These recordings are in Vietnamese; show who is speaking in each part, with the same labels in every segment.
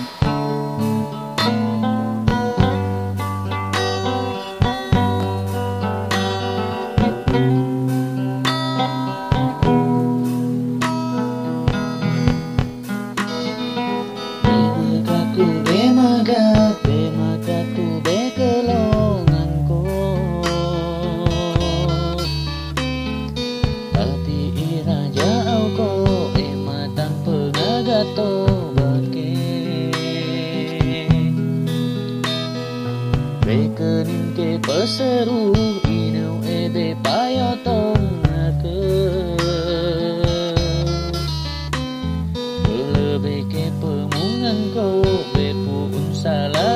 Speaker 1: Mm-hmm. Rekening ke peseru Inau ebe payotong ke Belebe ke pemungan ko Bepu unsala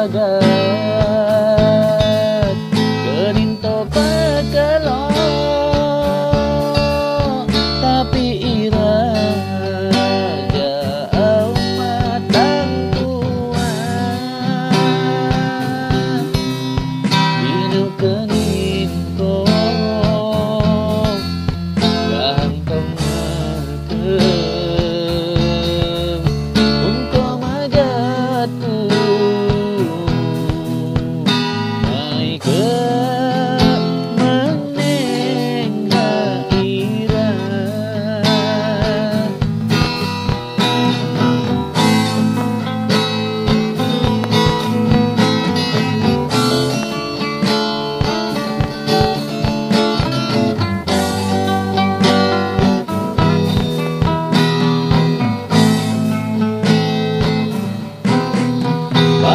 Speaker 1: agad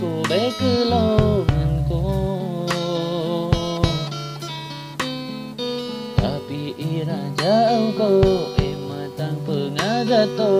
Speaker 1: cô bé cứ lo ngàn cô. Tapi ira jauh kau ematang pengagato